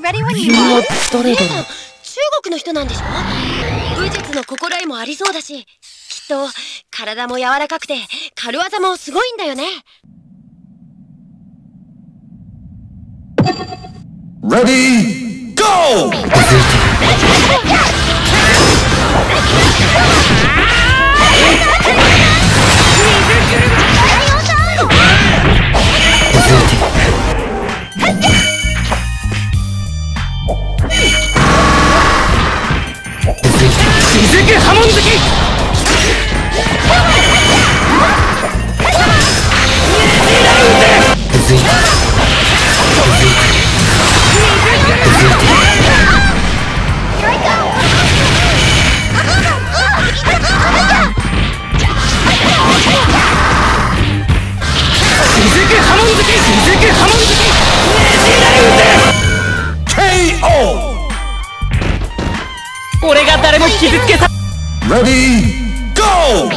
君は誰だろう？中国の人なんでしょ？武術の心得もありそうだしきっと体も柔らかくて軽技もすごいんだよね。Ready, go! 続いてけ波紋好き俺が誰も傷つけた Ready, go!